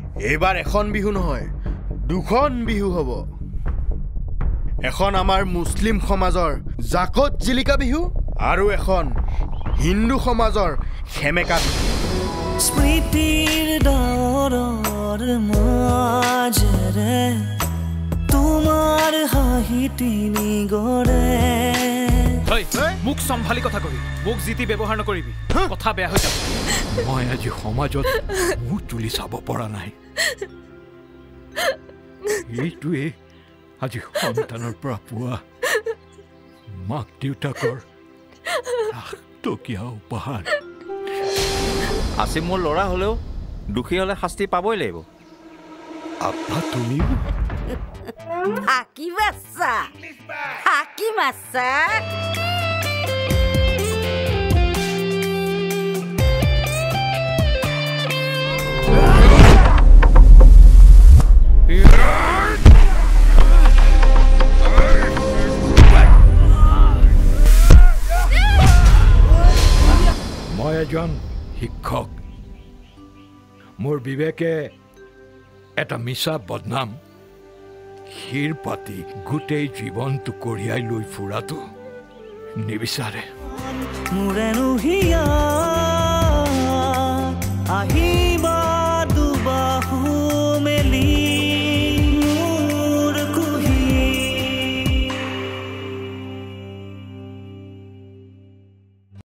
এইবাৰ এখন বিহু নহয় দুখন বিহু হ'ব। এখন আমাৰ মুছলিম সমাজৰ জাকত জিলিকা বিহু আৰু এখন হিন্দু সমাজৰ সেমেকা বিহু। স্মৃতিৰ তোমাৰ হাঁহি তিনি গৰে মোক চম্ভালি কথা কবি। মোক টি ব্যৱহাৰ নকৰিবি কথা বেয়া হৈ যাব। মই আজি সমাজত মুখ তুলি চাব পৰা নাই। এইটোৱেই আজি সন্তানৰ পৰা পোৱা মাক দেউতাকৰ উপহাৰ। আছিল মোৰ ল'ৰা হ'লেও দোষী হ'লে শাস্তি পাবই লাগিব। তুমিও? হাকি বাচ্চা হাকি বাচ্চা এজন শিক্ষক। মোৰ বিবেকে এটা মিছা বদনাম শিৰ পাতি গোটেই জীৱনটো কঢ়িয়াই লৈ ফুৰাটো নিবিচাৰে। হিয়া